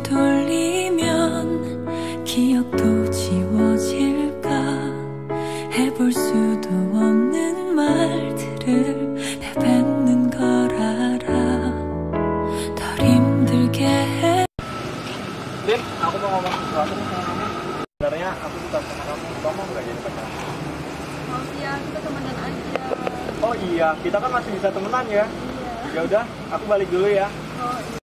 시간을 돌리면 기억도 지워질까 해볼 수도 없는 말들을 내뱉는 걸 알아 덜 힘들게 해 Din, aku mau ngomong sesuatu sama kamu. Sebenarnya aku suka sama kamu. kamu nggak jadi pacar? Mau sih ya, kita temenan aja. Oh iya, kita kan masih bisa temenan ya. Iya. Ya udah, aku balik dulu ya. Oh iya.